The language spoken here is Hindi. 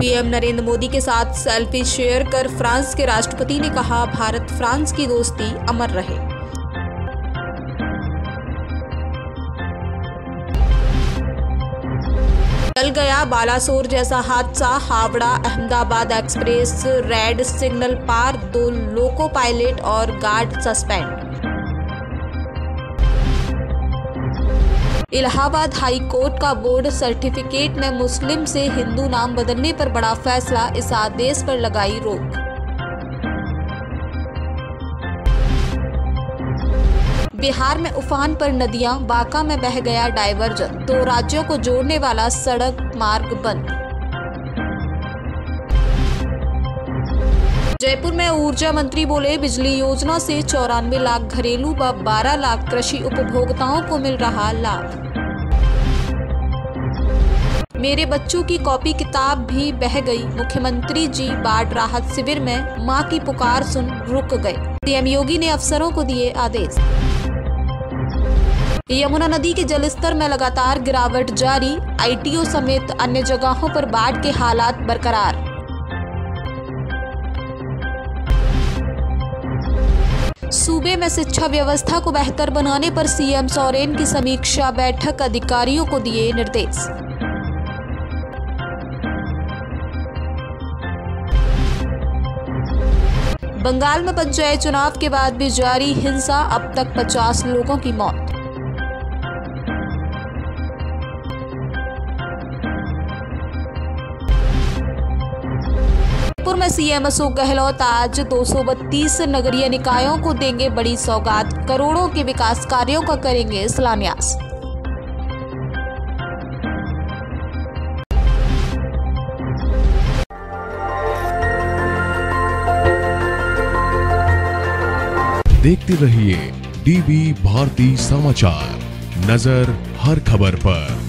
पीएम नरेंद्र मोदी के साथ सेल्फी शेयर कर फ्रांस के राष्ट्रपति ने कहा, भारत फ्रांस की दोस्ती अमर रहे। चल गया बालासोर जैसा हादसा, Howrah Ahmedabad express, red signal पार, दो लोको पायलट और guard suspend. Allahabad high court का बोर्ड सर्टिफिकेट में मुस्लिम से हिंदू नाम बदलने पर बड़ा फैसला, इस आदेश पर लगाई रोक। बिहार में उफान पर नदियाँ, बांका में बह गया डायवर्जन, दो तो राज्यों को जोड़ने वाला सड़क मार्ग बंद। जयपुर में ऊर्जा मंत्री बोले, बिजली योजना से चौरानवे लाख घरेलू व 12 लाख कृषि उपभोक्ताओं को मिल रहा लाभ। मेरे बच्चों की कॉपी किताब भी बह गई। मुख्यमंत्री जी बाढ़ राहत शिविर में माँ की पुकार सुन रुक गए। सीएम योगी ने अफसरों को दिए आदेश। यमुना नदी के जलस्तर में लगातार गिरावट जारी। आईटीओ समेत अन्य जगहों पर बाढ़ के हालात बरकरार। सूबे में शिक्षा व्यवस्था को बेहतर बनाने पर सीएम सोरेन की समीक्षा बैठक अधिकारियों को दिए निर्देश। बंगाल में पंचायत चुनाव के बाद भी जारी हिंसा, अब तक 50 लोगों की मौत। जयपुर में सीएम अशोक गहलोत आज 232 नगरीय निकायों को देंगे बड़ी सौगात। करोड़ों के विकास कार्यों का करेंगे शिलान्यास। देखते रहिए डीवी भारती समाचार। नज़र हर खबर पर।